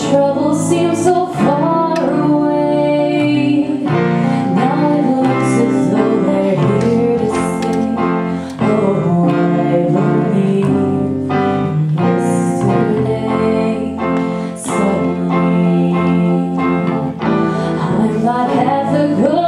trouble seems so far away. Now it looks as though they're here to stay. Oh, I believe yesterday. Suddenly I'm the good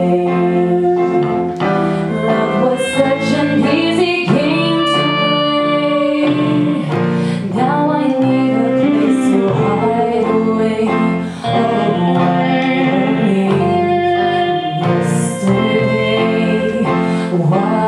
why?